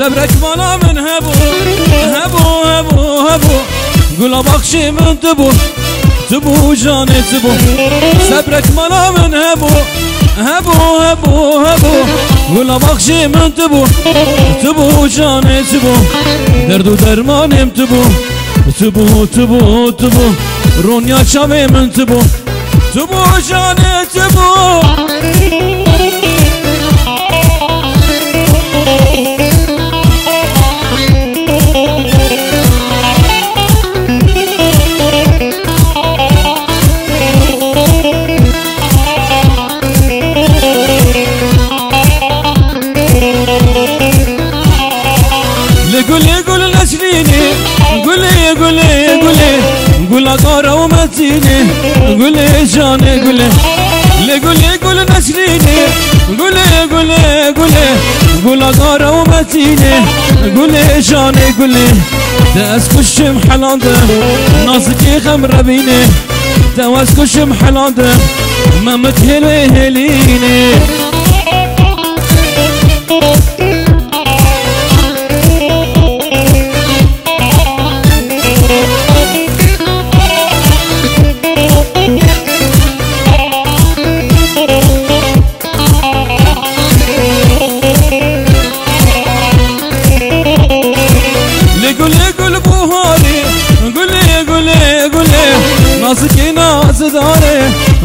صبرك مالا من هبو هبو هبو هبو قول بخشي من تبو تبو جاني تبو صبرك مالا من هبو هبو هبو هبو قول بخشي من تبو تبو جاني تبو درد و درمانم تبو تبو تبو تبو رونیا شامي من تبو تبو جاني تبو ومتيني قولي جاني قولي. لي قولي قول نسريني قولي قولي قولي. قول قارة ومتيني. قولي جاني قولي. داس كشم حلاندة. ناسكي خمر بيني. داس كشم حلاندة. ما متهلي هليني.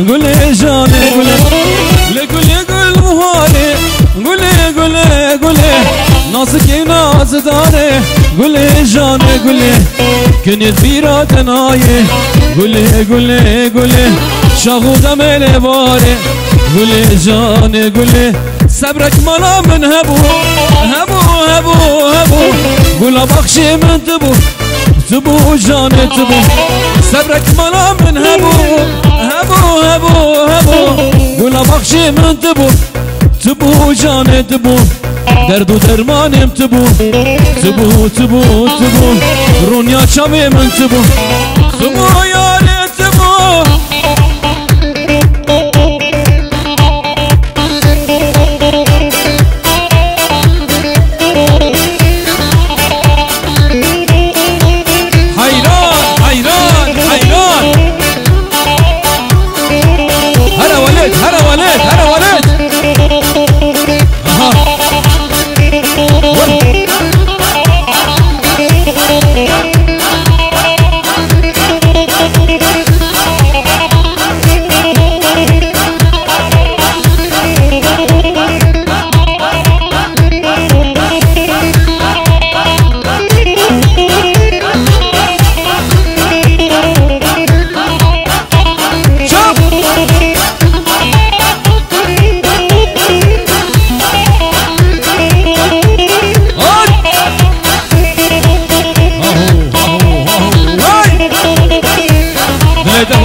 قولي جاني قولي لقولي قول مهاري قولي قولي قولي ناس داري قولي جاني قولي كنت بيرا تناي قولي قولي قولي شاغو دمي باري قولي جاني قولي صبرك ملا من هبو هبو هبو هبو قول بخشي من تبو تبو جاني تبو۔ صبرك ملا من هبو هبو هبو هبو قول بخشي من تبو تبو جاني تبو درد و درمانم تبو تبو تبو تبو رونیا چاوی من تبو تبو یاری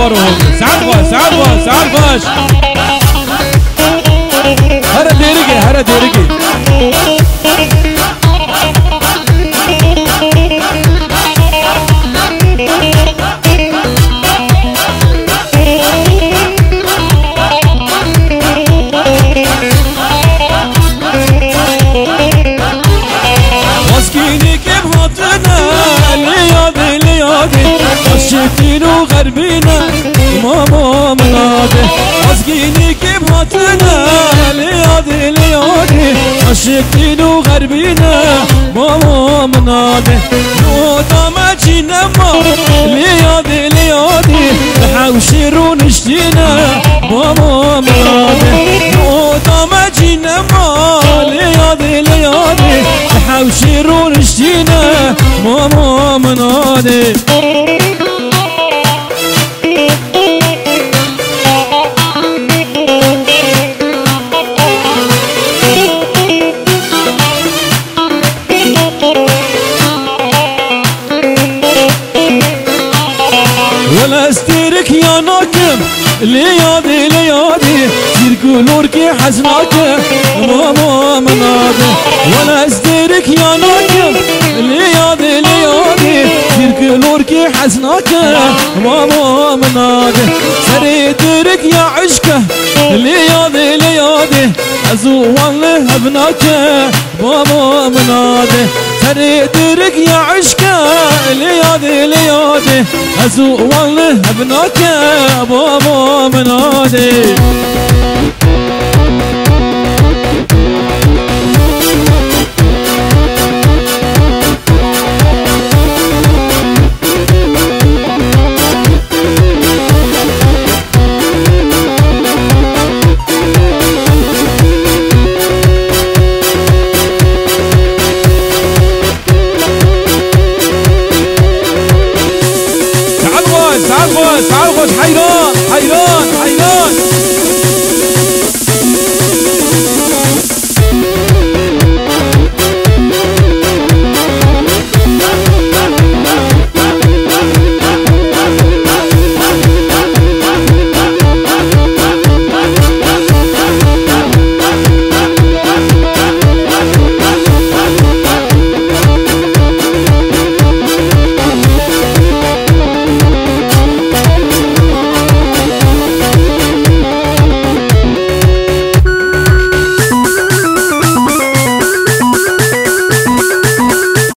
और सात बस सात बस सात बस हर देर के हर देर के। Çektin وغربينا ماما منادي نوضا ما جينا ما ليادي ليادي نحوشر ونشتينا ماما منادي نوضا ما جينا ما ليادي ليادي نحوشر ونشتينا ماما منادي ليادي ليادي سيركولور كي حزناك ماما منادي ولا استيرك يا ناكم ليادي ليادي سيركولور كي حزناك ماما منادي سريدرك يا عشقه ليادي ليادي ازو والله ابنك بابا مناده تريدرك يا عشقة ليادي ليادي. أزو والله ابنك بابا مناده تعال غوز